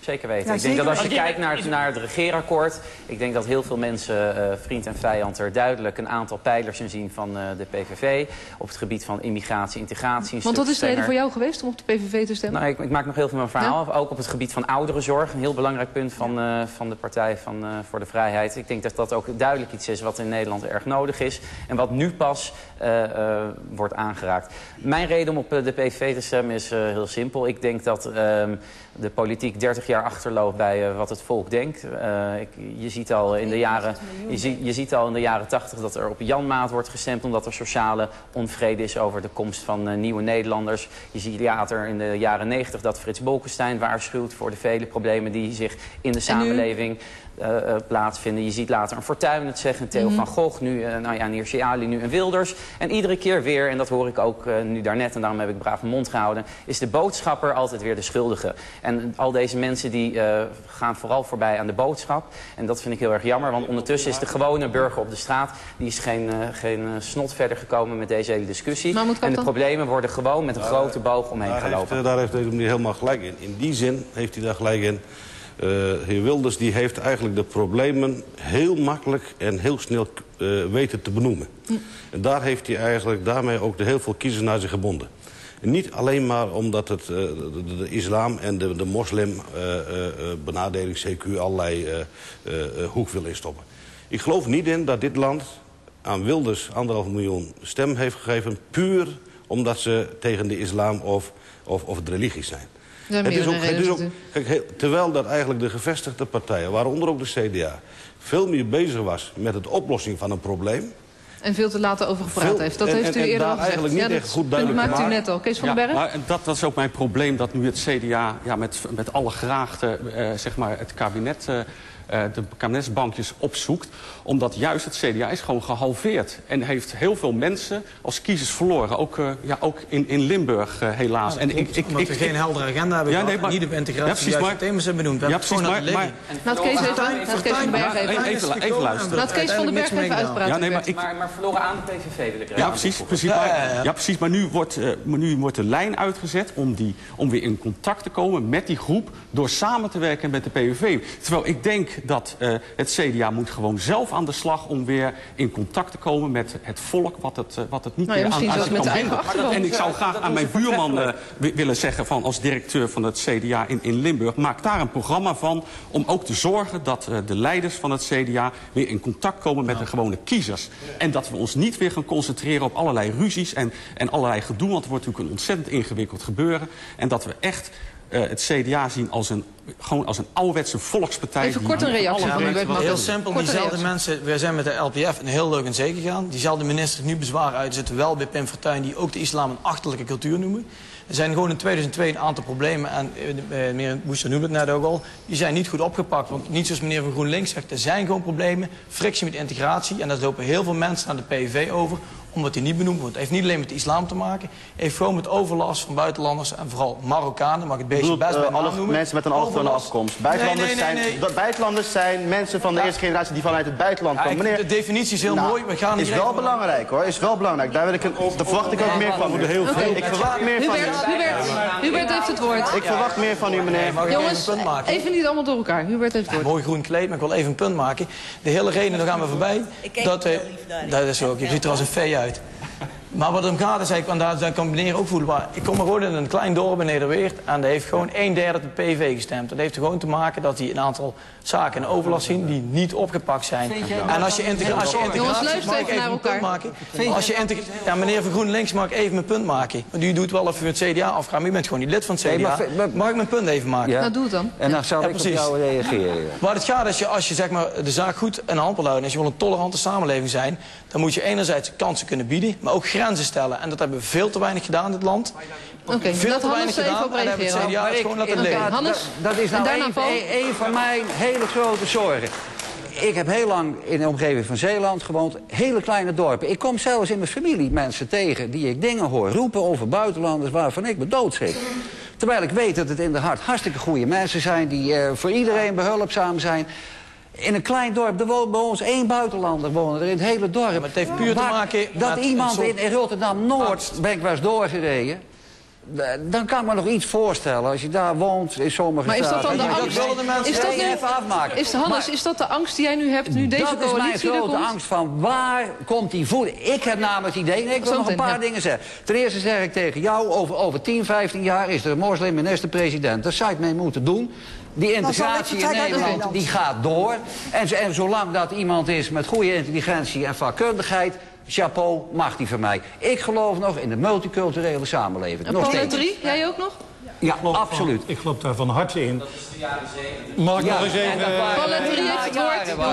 Zeker weten. ik denk dat als je kijkt naar, naar het regeerakkoord... ik denk dat heel veel mensen, uh, vriend en vijand... er duidelijk een aantal pijlers in zien van uh, de PVV... op het gebied van immigratie, integratie. Want wat is de reden voor jou geweest om op de PVV te stemmen? Nou, ik, ik maak nog heel veel mijn verhaal. Ook op het gebied van ouderenzorg. Een heel belangrijk punt van, uh, van de Partij van, voor de Vrijheid. Ik denk dat dat ook duidelijk iets is wat in Nederland erg nodig is. En wat nu pas wordt aangeraakt. Mijn reden om op de PVV te stemmen is heel simpel. Ik denk dat ehm, de politiek 30 jaar achterloopt bij uh, wat het volk denkt. Ik, je, ziet al in de jaren, je, zie, je ziet al in de jaren 80 dat er op Janmaat wordt gestemd... omdat er sociale onvrede is over de komst van uh, nieuwe Nederlanders. Je ziet later in de jaren 90 dat Frits Bolkestein waarschuwt... voor de vele problemen die zich in de samenleving uh, uh, plaatsvinden. Je ziet later een Fortuyn het zeggen, Theo mm -hmm. van Gogh, nu uh, nou ja, nu een Wilders. En iedere keer weer, en dat hoor ik ook nu daarnet, en daarom heb ik braaf mijn mond gehouden... is de boodschapper altijd weer de schuldige. En al deze mensen die gaan vooral voorbij aan de boodschap. En dat vind ik heel erg jammer, want ondertussen is de gewone burger op de straat... die is geen, geen snot verder gekomen met deze hele discussie. En de problemen worden gewoon met een grote boog omheen daar gelopen. Heeft, daar heeft deze meneer helemaal gelijk in. In die zin heeft hij daar gelijk in... Uh, heer Wilders die heeft eigenlijk de problemen heel makkelijk en heel snel uh, weten te benoemen. Hm. En daar heeft hij eigenlijk daarmee ook de heel veel kiezers naar zich gebonden. Niet alleen maar omdat het uh, de, de, de, islam en de, de moslim benadeling, CQ, allerlei hoek wil instoppen. Ik geloof niet in dat dit land aan Wilders anderhalf miljoen stem heeft gegeven... puur omdat ze tegen de islam of, of, of de religie zijn. Het is ook, het is ook, kijk, terwijl dat eigenlijk de gevestigde partijen, waaronder ook de CDA... veel meer bezig was met het oplossing van een probleem... En veel te laat over gepraat veel, heeft. Dat en, heeft u en, eerder al gezegd. eigenlijk niet ja, echt goed duidelijk maakt u net al. Kees van den Berg? Maar dat was ook mijn probleem, dat nu het CDA ja, met, met alle graagte uh, zeg maar het kabinet... Uh, de kabinetsbankjes opzoekt. Omdat juist het CDA is gewoon gehalveerd. En heeft heel veel mensen als kiezers verloren. Ook, uh, ja, ook in, in Limburg uh, helaas. Ja, en ik, ik, omdat ik, we geen heldere agenda hebben ja, gehad. nee, maar, niet op integratie ja, precies, maar, thema's hebben benoemd. We ja, precies, het maar, maar, Laat Kees van den Berg even. Even, even luisteren. Laat Kees van den Berg even uitpraten. Ja, nee, maar, ik, maar, maar verloren aan de PVV wil ik ja, precies, precies, Ja, maar, precies. Maar nu wordt, uh, nu wordt de lijn uitgezet om, die, om weer in contact te komen met die groep... door samen te werken met de PVV. Terwijl ik denk dat uh, het CDA moet gewoon zelf aan de slag... om weer in contact te komen met het volk wat het, uh, wat het niet Nou meer aan, aan kan binden. En ik zou graag aan mijn buurman uh, wi- willen zeggen... Van als directeur van het CDA in, in Limburg... maak daar een programma van om ook te zorgen... dat uh, de leiders van het CDA weer in contact komen met de gewone kiezers. En dat we ons niet weer gaan concentreren op allerlei ruzies... en, en allerlei gedoe, want het wordt natuurlijk een ontzettend ingewikkeld gebeuren. En dat we echt uh, het CDA zien als een, gewoon als een ouderwetse volkspartij. Even kort een reactie van Bert Heel simpel, diezelfde mensen, wij zijn met de LPF een heel leuk in zee gegaan. Diezelfde minister die nu bezwaar uitzetten, wel bij Pim Fortuyn... die ook de islam een achterlijke cultuur noemen. Er zijn gewoon in 2002 een aantal problemen, en eh, eh, meneer Boester noemde het net ook al... die zijn niet goed opgepakt, want niet zoals meneer van GroenLinks zegt... er zijn gewoon problemen, frictie met integratie... en daar lopen heel veel mensen naar de PVV over omdat hij niet benoemd wordt. Het heeft niet alleen met de islam te maken. Het heeft gewoon met overlast van buitenlanders en vooral Marokkanen. Mag ik het beestje best bij uh, naam alle noemen. mensen met een allochtone Overlast. afkomst. Buitenlanders, Nee, nee, nee, Zijn, nee. dat- buitenlanders zijn mensen van de Ja. eerste generatie die vanuit het buitenland Ja, komen. ik- de definitie is heel nou, mooi. We gaan is wel belangrijk hoor. Is wel belangrijk. Daar, wil ik een, daar verwacht ik ook meer van. u. heel veel. Ik verwacht meer van u. Hubert, Hubert heeft het woord. Ik verwacht meer van u, meneer. Jongens, even een punt maken? even niet allemaal door elkaar. Hubert heeft het woord. Mooi groen kleed, maar ik wil even een punt maken. De hele reden, daar gaan we voorbij. dat, eh, dat is ook, je ziet er als een vee uit. Maar wat het om gaat is eigenlijk, want daar, kan meneer ook voelbaar. Ik kom maar gewoon in een klein dorp in Nederweert en daar heeft gewoon een derde de PV gestemd. Dat heeft er gewoon te maken dat die een aantal zaken in overlast zien die niet opgepakt zijn. En als je, integra als je integratie... Jongens, luister mag ik even naar een punt elkaar. maken? Als je ja, meneer van GroenLinks, mag ik even mijn punt maken? Want u doet wel even het CDA afgaan, maar u bent gewoon niet lid van het CDA. Nee, maar- maar- Mag ik mijn punt even maken? Ja. Nou, doe het dan. En dan zou Ja, ik op jou reageren. Waar het gaat is, je, als je zeg maar, de zaak goed in de hand wil houden... als je wil een tolerante samenleving zijn... dan moet je enerzijds kansen kunnen bieden, maar ook grenzen stellen. En dat hebben we veel te weinig gedaan in dit land. Oké, veel te weinig gedaan en hebben we het. CDA gewoon laten leven. Hannes, Dat, dat is nou een, een van mijn hele grote zorgen. Ik heb heel lang in de omgeving van Zeeland gewoond. Hele kleine dorpen. Ik kom zelfs in mijn familie mensen tegen die ik dingen hoor roepen over buitenlanders waarvan ik me doodschrik. Terwijl ik weet dat het in de hart hartstikke goede mensen zijn die eh, voor iedereen behulpzaam zijn. In een klein dorp, er woont bij ons één buitenlander wonen er in het hele dorp. maar het heeft puur te maken Dat met iemand soort- in, Rotterdam-Noord, ben ik wel eens doorgereden... dan kan ik me nog iets voorstellen. Als je daar woont, in sommige Maar is dat dan de angst? willen de mensen Is dat nu, even afmaken. is, Hannes, Maar- is dat de angst die jij nu hebt, nu deze dat is mijn coalitie grote komt? angst van waar komt die voeding? Ik heb namelijk het idee, nee, ik wil nog een paar ja. dingen zeggen. Ten eerste zeg ik tegen jou, over, over 10, 15 jaar is er een moslim minister-president. Daar zou je het mee moeten doen. Die integratie in Nederland, die gaat door. En, en zolang dat iemand is met goede intelligentie en vakkundigheid... chapeau, mag die van mij. Ik geloof nog in de multiculturele samenleving. En nog. Letterie, jij ook nog? Ja, van- absoluut. Ik geloof daar van harte in. Mag ik Ja, nog eens en even... dat heeft het woord,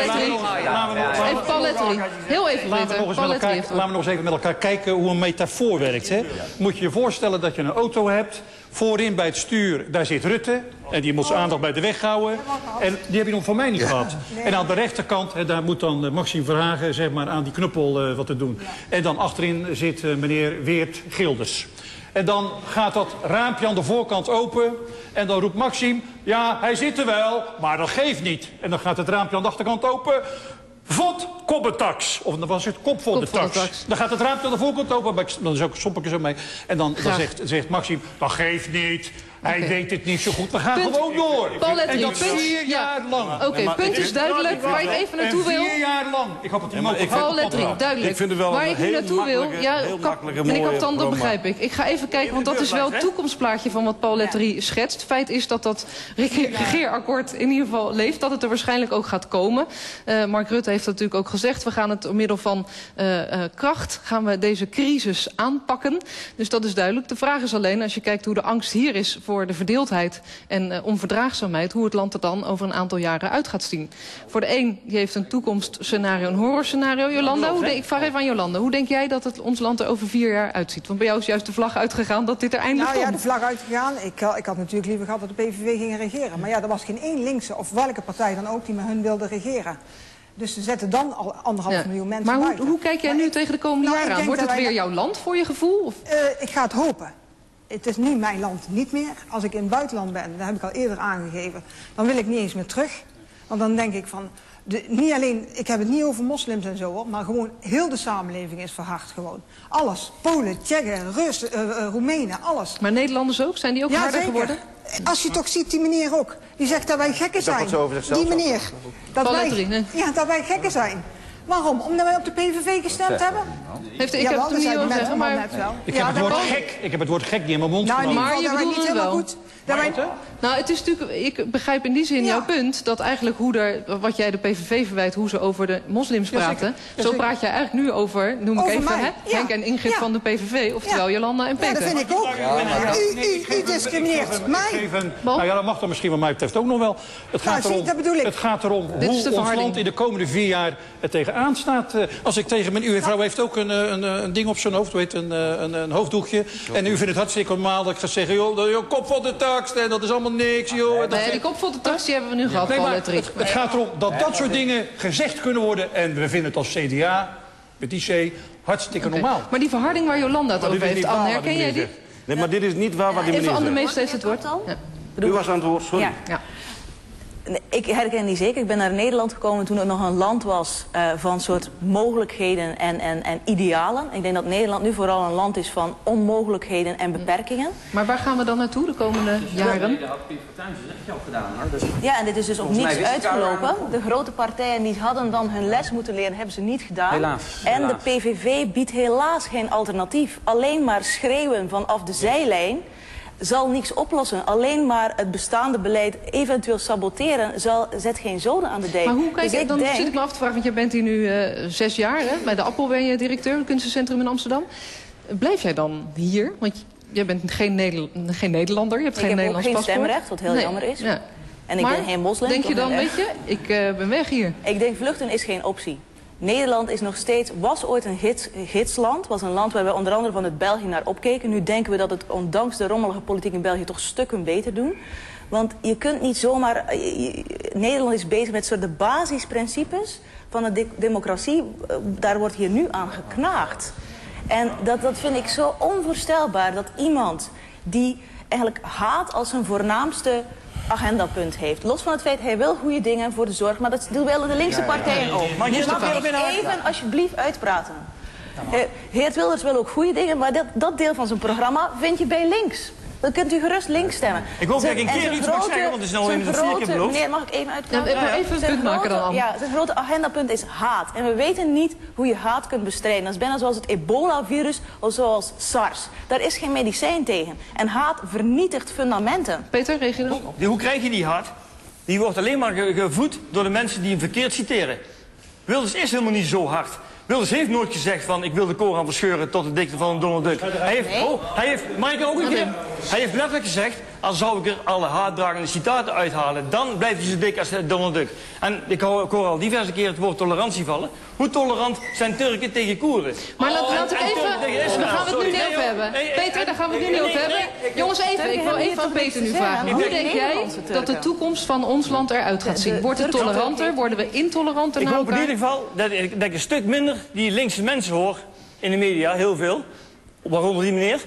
jaren jongens. Heel even, Laten we, elkaar, laten we nog eens even met elkaar kijken hoe een metafoor werkt. Hè? Moet je je voorstellen dat je een auto hebt. Voorin bij het stuur, daar zit Rutte. En die moet zijn aandacht bij de weg houden. En die heb je nog van mij niet gehad. En aan de rechterkant, hè, daar moet dan eh, Maxime Verhagen zeg maar, aan die knuppel eh, wat te doen. En dan achterin zit eh, meneer Weert Gilders. En dan gaat dat raampje aan de voorkant open. En dan roept Maxime, ja, hij zit er wel, maar dat geeft niet. En dan gaat het raampje aan de achterkant open. Vod koppentax. Of dan was het kop voor de tax. Dan gaat het raampje aan de voorkant open. maar ik- Dan is ook stop ik er zo mee. En dan, dan zegt, zegt Maxime, dat geeft niet. Hij weet het niet zo goed. We gaan Punt. gewoon door. Paul en Letterie, dat punt. vier Ja. jaar lang. Oké, punt is duidelijk. Waar ik even naartoe en wil... vier jaar lang. Ik hoop dat ik duidelijk. Ik vind het wel Waar een ik nu heel naartoe wil... Ja, meneer mooie Kaptan, dat begrijp ik. Ik ga even kijken, want dat is wel het toekomstplaatje van wat Paul Letterie schetst. Feit is dat dat rege- regeerakkoord in ieder geval leeft. Dat het er waarschijnlijk ook gaat komen. Eh, Mark Rutte heeft dat natuurlijk ook gezegd. We gaan het door middel van eh, eh, kracht gaan we deze crisis aanpakken. Dus dat is duidelijk. De vraag is alleen, als je kijkt hoe de angst hier is voor de verdeeldheid en eh, onverdraagzaamheid, hoe het land er dan over een aantal jaren uit gaat zien. Voor de een die heeft een toekomstscenario, een horrorscenario. Jolanda, hoe ik vraag even aan Jolanda. Hoe denk jij dat het ons land er over vier jaar uitziet? Want bij jou is juist de vlag uitgegaan dat dit er eindelijk Nou ja, de komt. vlag uitgegaan. Ik, eh, ik had natuurlijk liever gehad dat de PVV ging regeren. Maar ja, er was geen één linkse of welke partij dan ook die met hun wilde regeren. Dus ze zetten dan al anderhalf Ja. miljoen mensen Maar hoe, hoe kijk jij Maar nu ik- tegen de komende Nou, jaren aan? Wordt het wij weer jouw land voor je gevoel? Of? Eh, ik ga het hopen. Het is nu mijn land niet meer. Als ik in het buitenland ben, dat heb ik al eerder aangegeven... dan wil ik niet eens meer terug. Want dan denk ik van... De, niet alleen, ik heb het niet over moslims en zo, hoor, maar gewoon heel de samenleving is verhard gewoon. Alles. Polen, Tsjechen, Russen, eh, eh, Roemenen, alles. Maar Nederlanders ook? Zijn die ook Ja, harder zeker. geworden? Als je toch ziet, die meneer ook. Die zegt dat wij gekken zijn. dat ze over zichzelf Die meneer. Dat wij, ja, dat wij gekken zijn. Waarom? Omdat wij op de PVV gestemd hebben? Heeft, ik Jawel, heb het niet zeggen, maar... net wel. Ik Ja, heb het dat woord gek. Ik heb het woord gek niet in mijn mond Nou, ieder Maar je bedoelde niet helemaal wel. goed... Nou, het is natuurlijk, ik begrijp in die zin Ja. jouw punt... dat eigenlijk hoe er, wat jij de PVV verwijt... hoe ze over de moslims praten... Zo praat jij eigenlijk nu over, noem ik even... Hè, Ja. Henk en Ingrid Ja. van de PVV, oftewel Ja. Jolanda en ja, Peter. dat vind ik ook. U, u, u discrimineert Ik mij. nou ja, dat mag dan misschien wat mij betreft ook nog wel. Het gaat, zie, erom, dat bedoel ik. Het gaat erom Dit is hoe de ons land in de komende vier jaar er tegenaan staat. Eh, Als ik tegen mijn... Uw vrouw heeft ook een, eh, een, eh, een ding op zijn hoofd, weet, een, een, een hoofddoekje. En u vindt het hartstikke normaal dat ik ga zeggen... joh, dat- joh kop van de en dat is allemaal niks, joh. Dat Nee, die kopvolle taxi hebben we nu gehad, Nee, maar het, het gaat erom dat dat soort dingen gezegd kunnen worden. En we vinden het als CDA, met die C, hartstikke normaal. Maar die verharding waar Jolanda het Maar over heeft, Anne, herken jij die? Nee, maar dit is niet waar wat die Even meneer Anne zegt. Meester heeft het woord. Ja. U was aan het woord, sorry. Ja. Ik herken die zeker. Ik ben naar Nederland gekomen toen het nog een land was eh, van soort mogelijkheden en, en, en idealen. Ik denk dat Nederland nu vooral een land is van onmogelijkheden en beperkingen. Maar waar gaan we dan naartoe de komende jaren? Dus Ja, en dit is dus op niets uitgelopen. De grote partijen die hadden dan hun les moeten leren, hebben ze niet gedaan. Helaas, En helaas. de PVV biedt helaas geen alternatief. Alleen maar schreeuwen vanaf de zijlijn zal niks oplossen. Alleen maar het bestaande beleid eventueel saboteren zal, zet geen zoden aan de dijk. Maar hoe kijk Dus je, dan denk- zit ik me af te vragen, want jij bent hier nu eh, zes jaar, hè? bij de Appel ben je directeur, het kunstencentrum in Amsterdam. Blijf jij dan hier? Want jij bent geen, geen Nederlander, je hebt Ik geen heb ook Nederlands geen paspoort. stemrecht, wat heel jammer is. Ja. En ik maar, ben geen moslim. denk je dan, weet je, ik eh, ben weg hier. Ik denk vluchten is geen optie. Nederland is nog steeds, was ooit een gids, gidsland. Was een land waar we onder andere van het België naar opkeken. Nu denken we dat het ondanks de rommelige politiek in België toch stukken beter doen. Want je kunt niet zomaar... eh, Nederland is bezig met soort de basisprincipes van de de- democratie. Eh, Daar wordt hier nu aan geknaagd. En dat, dat vind ik zo onvoorstelbaar dat iemand die eigenlijk haat als zijn voornaamste agendapunt heeft. Los van het feit, hij wil goede dingen voor de zorg, maar dat doen wel de linkse partijen ook. Mag ik Je mag even alsjeblieft uitpraten. Eh, Geert Wilders wil ook goede dingen, maar dat, dat deel van zijn programma vind je bij links. Dan kunt u gerust links stemmen. Ik hoop dat ik een En keer iets mag zeggen, want het is nou eenmaal de vier keer. Meneer, mag ik even uitpraten? Ja, maar even een punt maken dan. Ja, zijn grote agendapunt is haat. En we weten niet hoe je haat kunt bestrijden. Dat is bijna zoals het ebola-virus of zoals SARS. Daar is geen medicijn tegen. En haat vernietigt fundamenten. Peter, reageer. Die, hoe krijg je die haat? Die wordt alleen maar ge- gevoed door de mensen die hem verkeerd citeren. Wilders is helemaal niet zo hard. Wilders heeft nooit gezegd van ik wil de Koran verscheuren tot de dikte van Donald Duck. Hij heeft, oh, hij heeft, mag ik ook een keer? Hij heeft letterlijk gezegd, als zou ik er alle haatdragende citaten uithalen, dan blijft hij zo dik als Donald Duck. En ik hoor, ik hoor al diverse keren het woord tolerantie vallen. Hoe tolerant zijn Turken tegen Koerden? Maar laat, En- laat ik en even... Daar gaan we het nu niet over hebben. nee, Peter, daar gaan we het nu nee, niet over hebben. nee, ik- Jongens, even. Ik wil even aan Peter nu vragen. Hoe Ik denk jij dat de toekomst van ons land eruit gaat zien? Wordt het toleranter? Worden we intoleranter Ik naar hoop in elkaar? ieder geval dat ik, dat ik een stuk minder die linkse mensen hoor in de media, heel veel. Waaronder die meneer.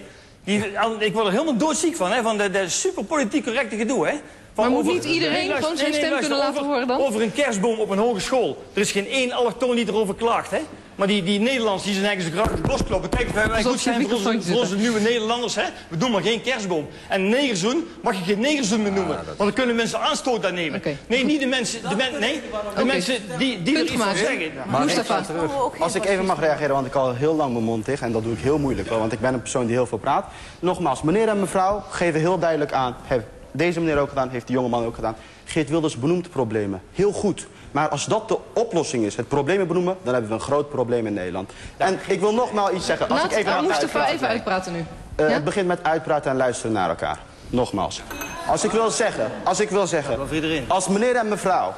Die, ik word er helemaal doodziek van, hè, van de, de super politiek correcte gedoe. Hè. Van Maar moet niet iedereen gewoon zijn stem kunnen laten over, horen dan? Over een kerstboom op een hogeschool. Er is geen één allochtoon die erover klaagt. Hè. Maar die, die Nederlanders die zijn eigenlijk zo graag de bos kloppen. Kijk, wij, goed zijn voor onze, microfoontje voor onze nieuwe Nederlanders. Hè. We doen maar geen kerstboom. En negerzoen mag je geen negerzoen meer noemen. Want dan kunnen mensen aanstoot aan nemen. Nee, niet de mensen, de men, nee, de mensen die, die er Punt iets van gemaakt. zeggen. Maar Mustafa. ga terug. Als ik even mag reageren, want ik al heel lang mijn mond dicht. En dat doe ik heel moeilijk, want ik ben een persoon die heel veel praat. Nogmaals, meneer en mevrouw geven heel duidelijk aan. Heeft deze meneer ook gedaan, heeft die jongeman ook gedaan. Geert Wilders benoemt problemen. Heel goed. Maar als dat de oplossing is, het problemen benoemen... dan hebben we een groot probleem in Nederland. En ik wil nogmaals iets zeggen. Als Laat ik even aan Mustafa even uitpraten nu. Eh, Ja? Het begint met uitpraten en luisteren naar elkaar. Nogmaals. Als ik wil zeggen, als ik wil zeggen, voor iedereen. als meneer en mevrouw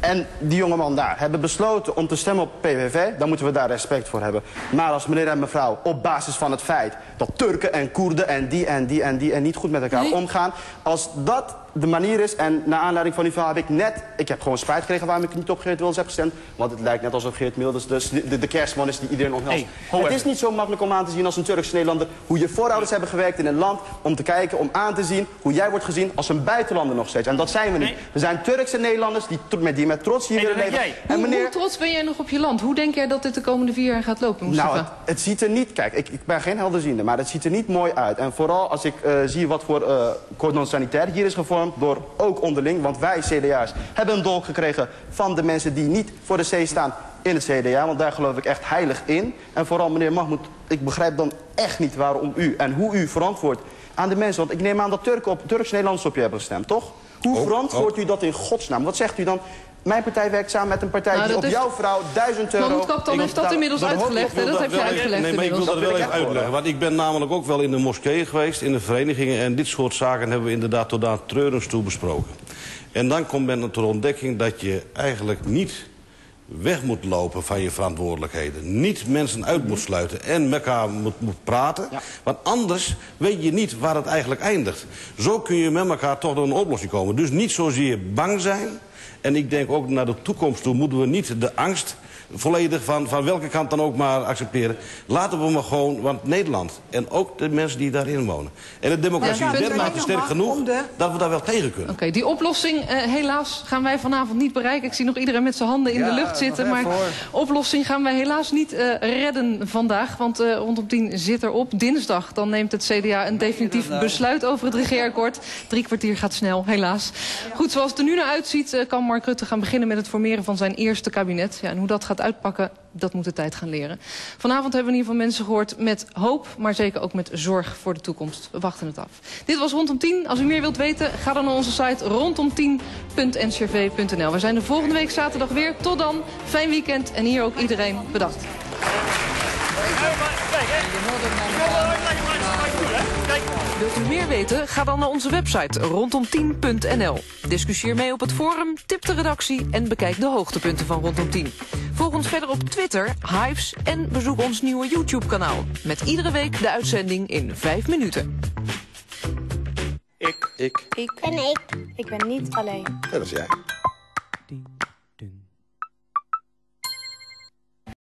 en die jongeman daar hebben besloten om te stemmen op PVV, dan moeten we daar respect voor hebben. Maar als meneer en mevrouw op basis van het feit dat Turken en Koerden en die en die en die en niet goed met elkaar Nee. omgaan, als dat de manier is en naar aanleiding van die verhaal heb ik net, ik heb gewoon spijt gekregen waarom ik niet op Geert Wilders heb gestemd, want het lijkt net alsof Geert Wilders dus de, de, de kerstman is die iedereen omhelst. Hey, het is niet zo makkelijk om aan te zien als een Turks Nederlander hoe je voorouders hebben gewerkt in een land om te kijken, om aan te zien hoe jij wordt gezien als een buitenlander nog steeds. En dat zijn we niet. We zijn Turkse Nederlanders die, met, die met trots hier Hey, willen leven. En Hoe, meneer, hoe trots ben jij nog op je land? Hoe denk jij dat dit de komende vier jaar gaat lopen, Mustafa? nou, het, het ziet er niet... Kijk, ik, ik ben geen helderziende, maar het ziet er niet mooi uit. En vooral als ik eh, zie wat voor eh cordon sanitair hier is gevormd... door ook onderling, want wij CDA's hebben een dolk gekregen... van de mensen die niet voor de C staan in het CDA. Want daar geloof ik echt heilig in. En vooral meneer Mahmoud, ik begrijp dan echt niet waarom u... en hoe u verantwoordt aan de mensen. Want ik neem aan dat Turken op, Turks-Nederlands op je hebben gestemd, toch? Hoe verantwoordt u dat in godsnaam? Wat zegt u dan? Mijn partij werkt samen met een partij Nou, die dat op is- jouw vrouw duizend euro... Mahmoud Kaptan heeft dat inmiddels uitgelegd. hè? Dat heb je uitgelegd Nee, maar ik wil dat wel wil even uitleggen. Want ik ben namelijk ook wel in de moskee geweest, in de verenigingen. En dit soort zaken hebben we inderdaad tot aan treurens toe besproken. En dan komt men tot de ontdekking dat je eigenlijk niet weg moet lopen van je verantwoordelijkheden. Niet mensen uit moet sluiten en met elkaar moet, moet praten. Want anders weet je niet waar het eigenlijk eindigt. Zo kun je met elkaar toch tot een oplossing komen. Dus niet zozeer bang zijn. En ik denk ook naar de toekomst toe moeten we niet de angst volledig van, van welke kant dan ook maar accepteren. Laten we maar gewoon, want Nederland en ook de mensen die daarin wonen. En de democratie Ja, is dermate maar. sterk genoeg de- dat we daar wel tegen kunnen. Oké, die oplossing eh, helaas gaan wij vanavond niet bereiken. Ik zie nog iedereen met zijn handen in de lucht zitten. Maar oplossing gaan wij helaas niet eh, redden vandaag. Want eh, rondom tien zit erop. Dinsdag dan neemt het CDA een definitief besluit over het regeerakkoord. Drie kwartier gaat snel, helaas. Goed, zoals het er nu naar uitziet eh, kan Mark Rutte gaan beginnen met het formeren van zijn eerste kabinet. Ja, en hoe dat gaat uitpakken, dat moet de tijd gaan leren. Vanavond hebben we in ieder geval mensen gehoord met hoop, maar zeker ook met zorg voor de toekomst. We wachten het af. Dit was Rondom 10. Als u meer wilt weten, ga dan naar onze site rondom10.ncrv.nl. We zijn de volgende week zaterdag weer. Tot dan, fijn weekend en hier ook iedereen bedankt. Wilt u meer weten? Ga dan naar onze website rondom10.nl. Discussieer mee op het forum, tip de redactie en bekijk de hoogtepunten van Rondom 10. Volg ons verder op Twitter, Hives en bezoek ons nieuwe YouTube-kanaal. Met iedere week de uitzending in 5 minuten. Ik. Ik ben ik. Ik ben niet alleen. Dat is jij.